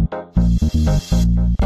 見てください。